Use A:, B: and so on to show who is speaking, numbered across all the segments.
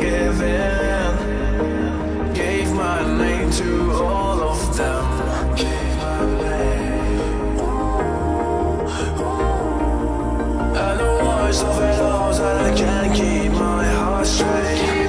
A: given Gave my name to all of them. And the worst of it all is that I can't keep my heart straight.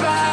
A: goodbye.